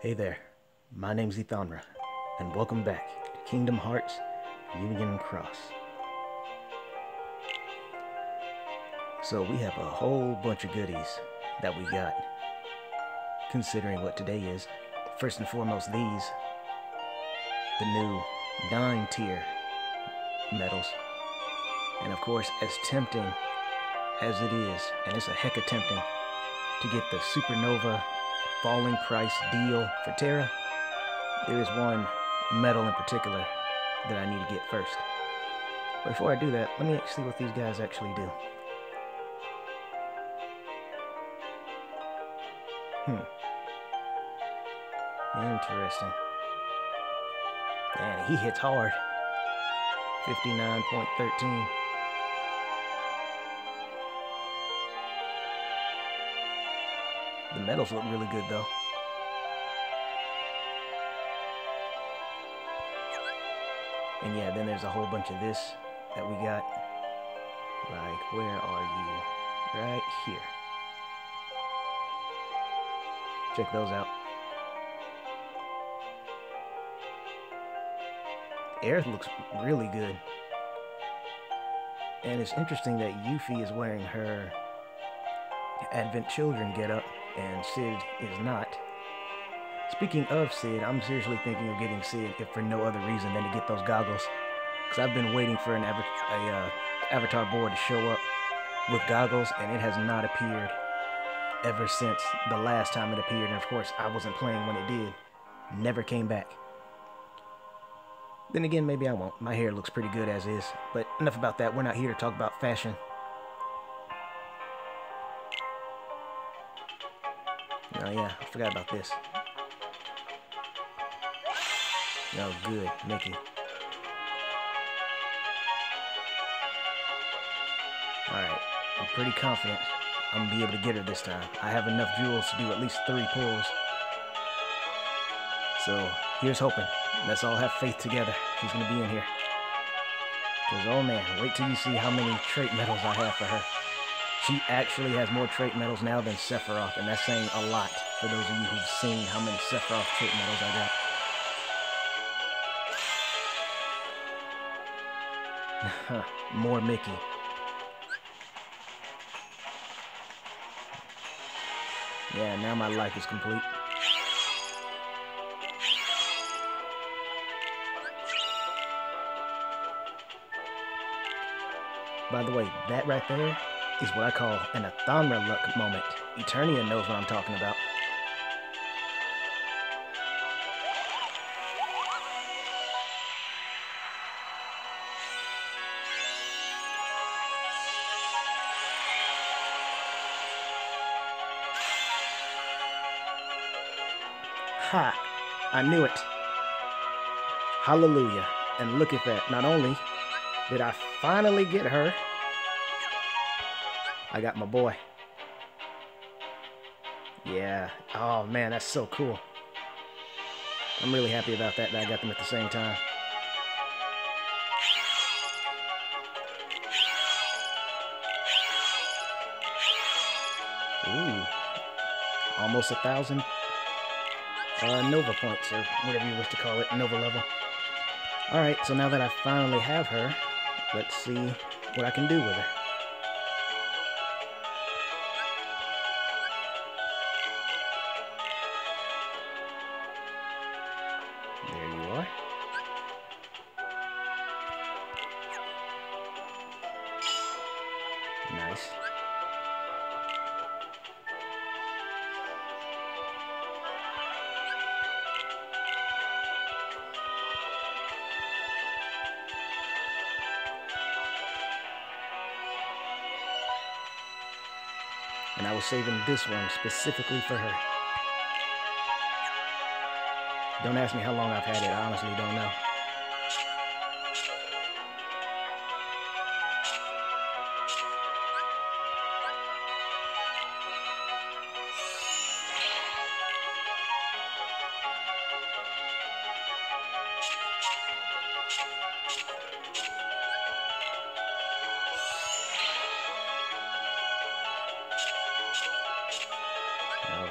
Hey there, my name's Ethonra, and welcome back to Kingdom Hearts Union Cross. So we have a whole bunch of goodies that we got, considering what today is. First and foremost, these, the new 9 tier medals. And of course, as tempting as it is, and it's a heck of tempting, to get the Supernova falling price deal for Terra, there is one medal in particular that I need to get first. Before I do that, let me see what these guys actually do. Hmm. Interesting. Man, he hits hard. 59.13. The medals look really good though. And yeah, then there's a whole bunch of this that we got. Like, where are you? Right here. Check those out. Aerith looks really good. And it's interesting that Yuffie is wearing her Advent Children get up and Cid is not. Speaking of Cid, I'm seriously thinking of getting Cid if for no other reason than to get those goggles. Because I've been waiting for an av a, uh, avatar board to show up with goggles, and it has not appeared ever since the last time it appeared. And of course, I wasn't playing when it did. Never came back. Then again, maybe I won't. My hair looks pretty good as is. But enough about that. We're not here to talk about fashion. Oh yeah, I forgot about this. Oh good, Mickey. Alright, I'm pretty confident I'm gonna be able to get her this time. I have enough jewels to do at least three pulls. So, here's hoping. Let's all have faith together. She's gonna be in here. Because, oh man, wait till you see how many trait medals I have for her. She actually has more trait medals now than Sephiroth, and that's saying a lot for those of you who've seen how many Sephiroth trait medals I got. more Mickey. Yeah, now my life is complete. By the way, that right there is what I call an Ethonra luck moment. Eternia knows what I'm talking about. Ha! I knew it. Hallelujah. And look at that. Not only did I finally get her, I got my boy. Yeah. Oh, man, that's so cool. I'm really happy about that, that I got them at the same time. Ooh. Almost a thousand uh, Nova points, or whatever you wish to call it, Nova level. Alright, so now that I finally have her, let's see what I can do with her. And I was saving this one specifically for her. Don't ask me how long I've had it, I honestly don't know.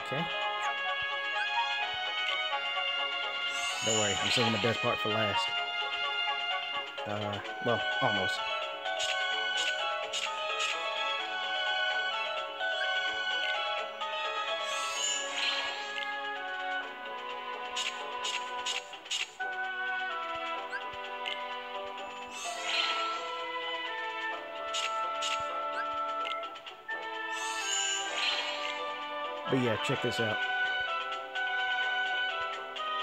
Okay. Don't worry, I'm saving the best part for last. Uh, well, almost. But yeah, check this out.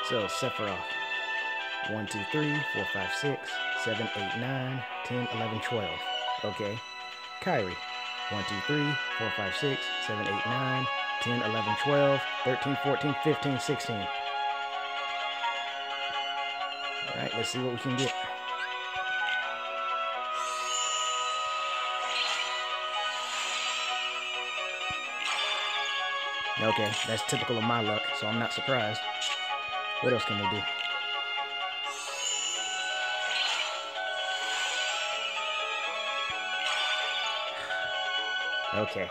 So Sephiroth. 1, 2, 3, 4, 5, 6, 7, 8, 9, 10, 11, 12. Okay. Kairi. 1, 2, 3, 4, 5, 6, 7, 8, 9, 10, 11, 12, 13, 14, 15, 16. Alright, let's see what we can get. Okay, that's typical of my luck, so I'm not surprised. What else can we do? Okay,